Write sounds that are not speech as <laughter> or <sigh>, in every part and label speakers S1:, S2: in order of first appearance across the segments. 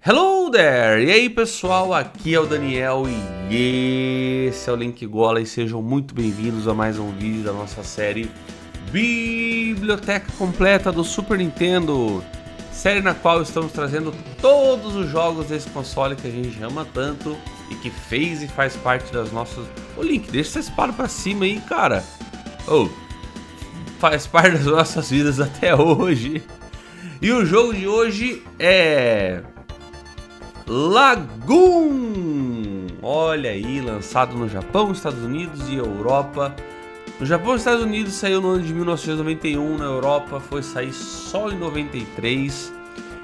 S1: Hello there! E aí pessoal, aqui é o Daniel e esse é o Link Gola e sejam muito bem-vindos a mais um vídeo da nossa série Biblioteca Completa do Super Nintendo Série na qual estamos trazendo todos os jogos desse console que a gente ama tanto e que fez e faz parte das nossas... Ô Link, deixa essa espada pra cima aí, cara! Oh, faz parte das nossas vidas até hoje E o jogo de hoje é... Lagoon! Olha aí, lançado no Japão, Estados Unidos e Europa. No Japão e Estados Unidos saiu no ano de 1991, na Europa foi sair só em 93.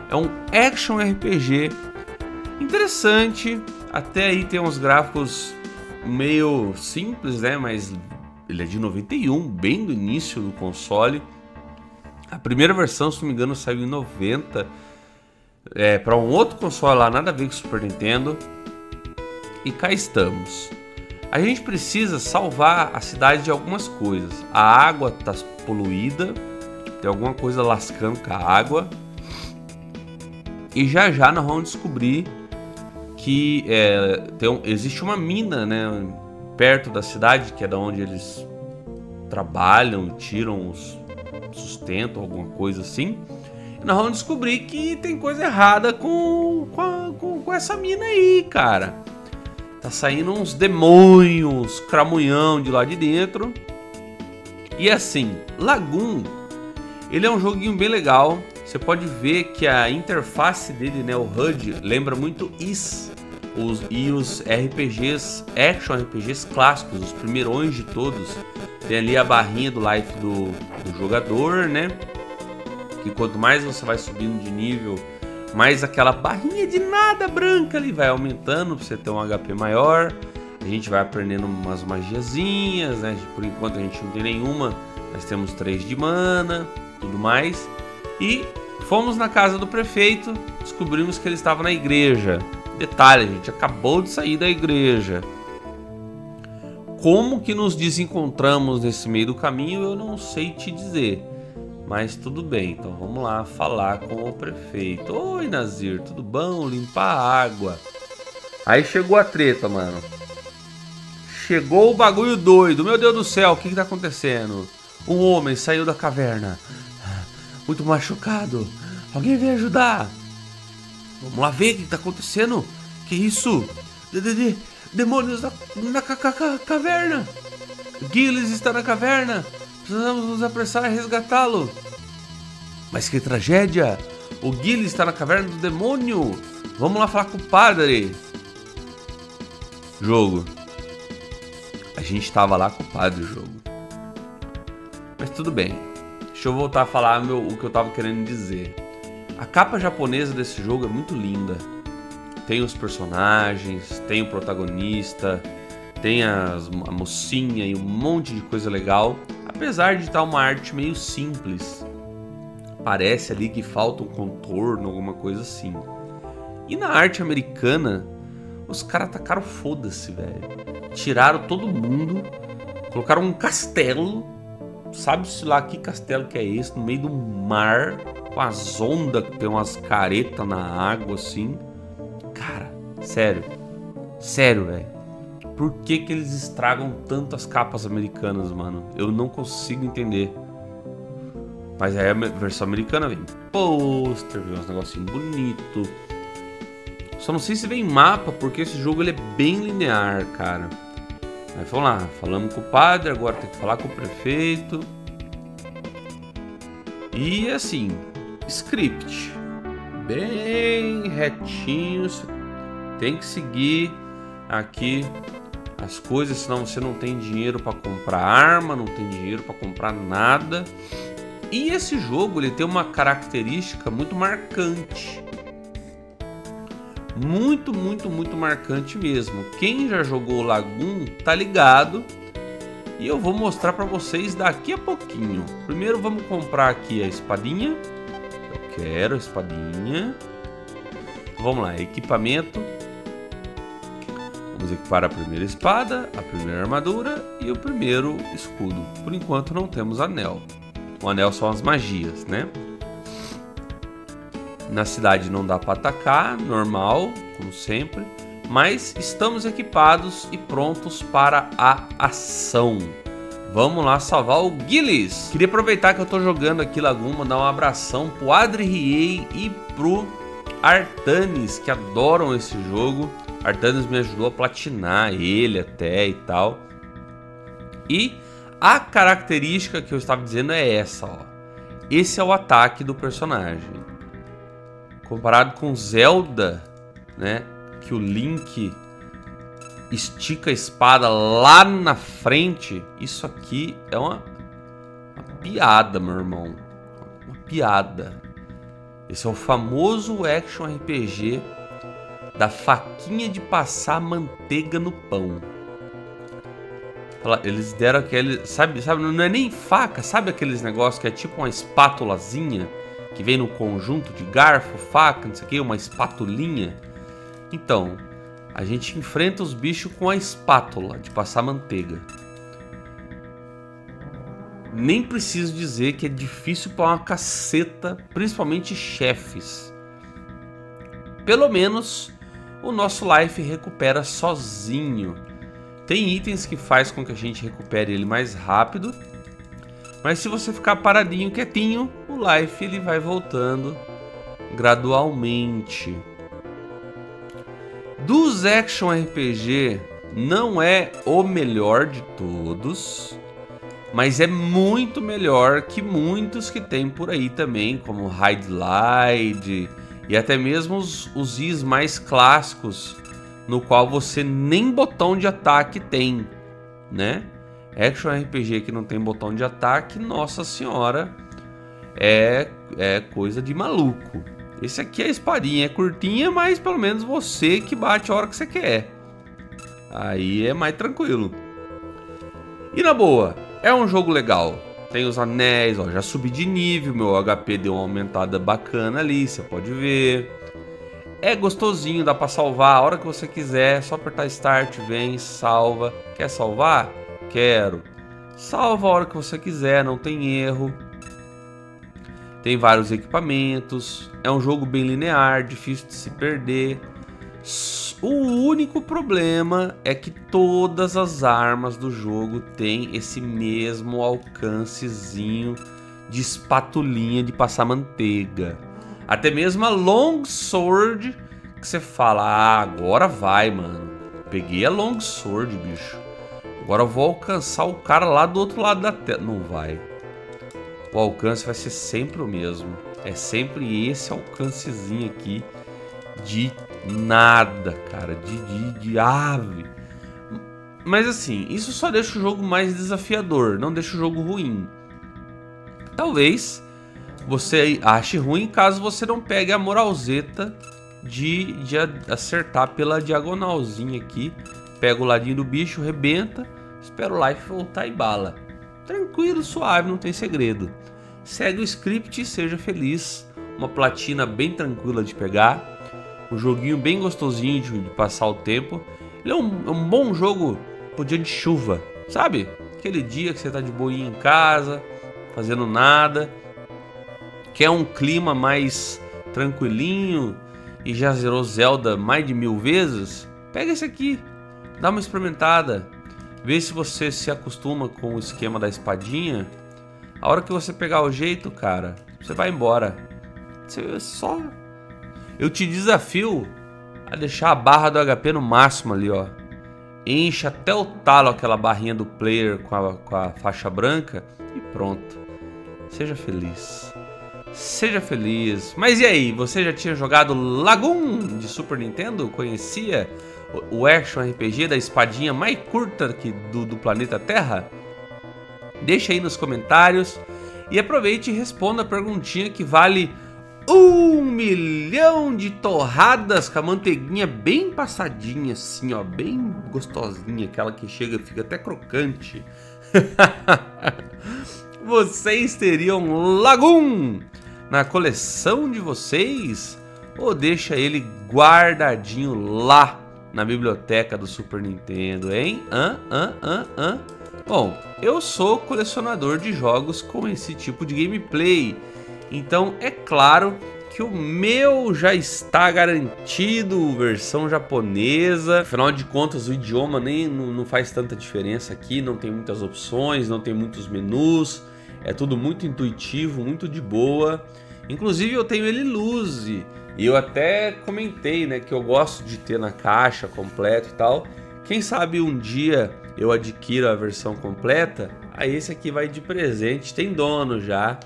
S1: É um action RPG interessante, até aí tem uns gráficos meio simples, né? Mas ele é de 91, bem do início do console. A primeira versão, se não me engano, saiu em 90 é, para um outro console lá, nada a ver com o Super Nintendo. E cá estamos. A gente precisa salvar a cidade de algumas coisas. A água está poluída, tem alguma coisa lascando com a água. E já já nós vamos descobrir que é, um, existe uma mina né, perto da cidade, que é da onde eles trabalham, tiram os sustento, alguma coisa assim nós vamos descobrir que tem coisa errada com, com, a, com, com essa mina aí, cara. Tá saindo uns demônios, cramunhão de lá de dentro. E assim, Lagoon, ele é um joguinho bem legal. Você pode ver que a interface dele, né, o HUD, lembra muito Is. Os, e os RPGs, action RPGs clássicos, os primeirões de todos. Tem ali a barrinha do life do, do jogador, né? Que quanto mais você vai subindo de nível, mais aquela barrinha de nada branca ali vai aumentando para você ter um HP maior. A gente vai aprendendo umas magiazinhas, né? Por enquanto a gente não tem nenhuma, nós temos três de mana, tudo mais. E fomos na casa do prefeito, descobrimos que ele estava na igreja. Detalhe, a gente acabou de sair da igreja. Como que nos desencontramos nesse meio do caminho, eu não sei te dizer. Mas tudo bem, então vamos lá falar com o prefeito. Oi, Nazir, tudo bom? Limpar a água. Aí chegou a treta, mano. Chegou o bagulho doido. Meu Deus do céu, o que, que tá acontecendo? Um homem saiu da caverna. Muito machucado. Alguém vem ajudar. Vamos lá ver o que tá acontecendo. Que isso? De, de, de, demônios na, na ca, ca, caverna. Gilles está na caverna. Precisamos nos apressar a resgatá-lo. Mas que tragédia! O Guile está na caverna do demônio! Vamos lá falar com o padre! Jogo. A gente estava lá com o padre, jogo. Mas tudo bem. Deixa eu voltar a falar meu, o que eu estava querendo dizer. A capa japonesa desse jogo é muito linda. Tem os personagens, tem o protagonista, tem as, a mocinha e um monte de coisa legal. Apesar de estar uma arte meio simples, parece ali que falta um contorno, alguma coisa assim. E na arte americana, os caras tacaram foda-se, velho. Tiraram todo mundo, colocaram um castelo, sabe-se lá que castelo que é esse, no meio do mar, com as ondas que tem umas caretas na água assim. Cara, sério, sério, velho. Por que, que eles estragam tanto as capas americanas, mano? Eu não consigo entender. Mas aí a versão americana vem pôster, vem uns negocinhos bonitos. Só não sei se vem mapa, porque esse jogo ele é bem linear, cara. Mas vamos lá, falamos com o padre, agora tem que falar com o prefeito. E assim, script. Bem retinho. Tem que seguir aqui as coisas, senão você não tem dinheiro para comprar arma, não tem dinheiro para comprar nada. E esse jogo ele tem uma característica muito marcante. Muito, muito, muito marcante mesmo. Quem já jogou Lagoon tá ligado. E eu vou mostrar para vocês daqui a pouquinho. Primeiro vamos comprar aqui a espadinha. Eu quero a espadinha. Vamos lá, equipamento. Vamos equipar a primeira espada, a primeira armadura e o primeiro escudo. Por enquanto não temos anel. O anel são as magias, né? Na cidade não dá para atacar, normal, como sempre, mas estamos equipados e prontos para a ação. Vamos lá salvar o Gillis. Queria aproveitar que eu tô jogando aqui Lagoon, mandar um abração pro Adri Riei e pro Artanis, que adoram esse jogo. Artanis me ajudou a platinar ele até e tal. E a característica que eu estava dizendo é essa, ó. Esse é o ataque do personagem. Comparado com Zelda, né? Que o Link estica a espada lá na frente. Isso aqui é uma, uma piada, meu irmão. Uma piada. Esse é o famoso action RPG da faquinha de passar manteiga no pão. Eles deram aquele. Sabe, sabe, não é nem faca, sabe aqueles negócios que é tipo uma espátulazinha que vem no conjunto de garfo, faca, não sei o que, uma espatulinha? Então, a gente enfrenta os bichos com a espátula de passar manteiga. Nem preciso dizer que é difícil para uma caceta, principalmente chefes. Pelo menos o nosso life recupera sozinho. Tem itens que faz com que a gente recupere ele mais rápido, mas se você ficar paradinho, quietinho, o life ele vai voltando gradualmente. Dos action RPG não é o melhor de todos, mas é muito melhor que muitos que tem por aí também, como Hide Light e até mesmo os, os Is mais clássicos, no qual você nem botão de ataque tem, né? Action RPG que não tem botão de ataque, nossa senhora, é, é coisa de maluco. Esse aqui é a espadinha, é curtinha, mas pelo menos você que bate a hora que você quer. Aí é mais tranquilo. E na boa, é um jogo legal. Tem os anéis, ó, já subi de nível, meu HP deu uma aumentada bacana ali, você pode ver. É gostosinho, dá para salvar a hora que você quiser, só apertar start, vem, salva. Quer salvar? Quero. Salva a hora que você quiser, não tem erro. Tem vários equipamentos, é um jogo bem linear, difícil de se perder. O único problema é que todas as armas do jogo têm esse mesmo alcancezinho de espatulinha de passar manteiga. Até mesmo a long sword que você fala, ah, agora vai, mano. Peguei a long sword, bicho. Agora eu vou alcançar o cara lá do outro lado da tela. Não vai. O alcance vai ser sempre o mesmo. É sempre esse alcancezinho aqui de nada, cara, de, de, de ave. Mas assim, isso só deixa o jogo mais desafiador, não deixa o jogo ruim. Talvez você ache ruim caso você não pegue a moralzeta de, de acertar pela diagonalzinha aqui. Pega o ladinho do bicho, rebenta, espera o life voltar e bala. Tranquilo, suave, não tem segredo. Segue o script e seja feliz. Uma platina bem tranquila de pegar um joguinho bem gostosinho de, de passar o tempo. Ele é um, é um, bom jogo pro dia de chuva, sabe? Aquele dia que você tá de boinha em casa, fazendo nada, quer um clima mais tranquilinho e já zerou Zelda mais de mil vezes, pega esse aqui, dá uma experimentada, vê se você se acostuma com o esquema da espadinha. A hora que você pegar o jeito, cara, você vai embora. Você só eu te desafio a deixar a barra do HP no máximo ali, ó. Enche até o talo aquela barrinha do player com a, com a faixa branca e pronto. Seja feliz. Seja feliz. Mas e aí, você já tinha jogado Lagoon de Super Nintendo? Conhecia o action RPG da espadinha mais curta que do, do planeta Terra? Deixa aí nos comentários e aproveite e responda a perguntinha que vale um milhão de torradas com a manteiguinha bem passadinha, assim, ó, bem gostosinha, aquela que chega fica até crocante. <laughs> vocês teriam Lagoon na coleção de vocês? Ou deixa ele guardadinho lá na biblioteca do Super Nintendo, hein? Hã, hã, hã, hã? Bom, eu sou colecionador de jogos com esse tipo de gameplay. Então é claro que o meu já está garantido, versão japonesa. Afinal de contas, o idioma nem não, não faz tanta diferença aqui, não tem muitas opções, não tem muitos menus. É tudo muito intuitivo, muito de boa. Inclusive eu tenho ele Luzi. E eu até comentei, né, que eu gosto de ter na caixa completo e tal. Quem sabe um dia eu adquiro a versão completa, aí esse aqui vai de presente, tem dono já.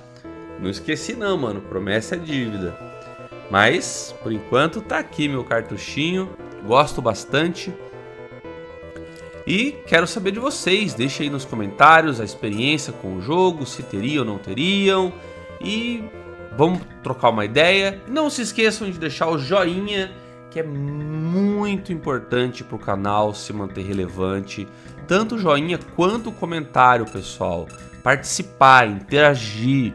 S1: Não esqueci não, mano, promessa é dívida. Mas, por enquanto, tá aqui meu cartuchinho, gosto bastante. E quero saber de vocês, deixe aí nos comentários a experiência com o jogo, se teriam ou não teriam. E vamos trocar uma ideia. Não se esqueçam de deixar o joinha, que é muito importante para o canal se manter relevante. Tanto o joinha quanto o comentário, pessoal. Participar, interagir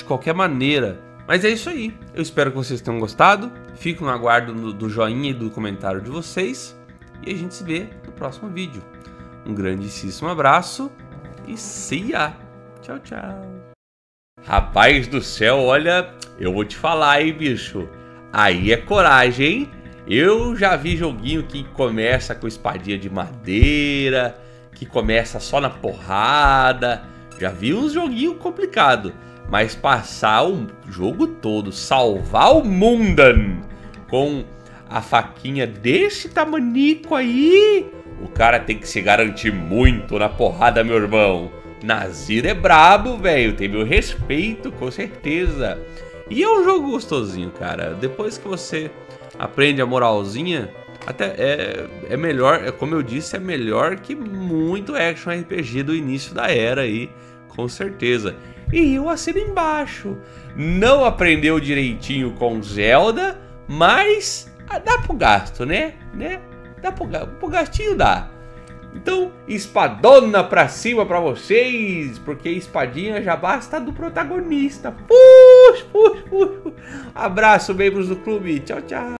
S1: de qualquer maneira. Mas é isso aí. Eu espero que vocês tenham gostado. Fico no aguardo do joinha e do comentário de vocês. E a gente se vê no próximo vídeo. Um grandíssimo abraço e see ya! Tchau, tchau! Rapaz do céu, olha, eu vou te falar, hein, bicho. Aí é coragem, hein? Eu já vi joguinho que começa com espadinha de madeira, que começa só na porrada. Já vi uns joguinhos complicados. Mas passar o jogo todo, salvar o Mundan com a faquinha desse tamanico aí, o cara tem que se garantir muito na porrada, meu irmão. Nazir é brabo, velho. Tem meu respeito, com certeza. E é um jogo gostosinho, cara. Depois que você aprende a moralzinha, até é, é melhor, é, como eu disse, é melhor que muito action RPG do início da era aí, com certeza. E eu assino embaixo. Não aprendeu direitinho com Zelda, mas ah, dá pro gasto, né? né? Dá pro, pro gastinho dá. Então, espadona pra cima pra vocês, porque espadinha já basta do protagonista. Puxa, puxa, puxa. Abraço, membros do clube. Tchau, tchau.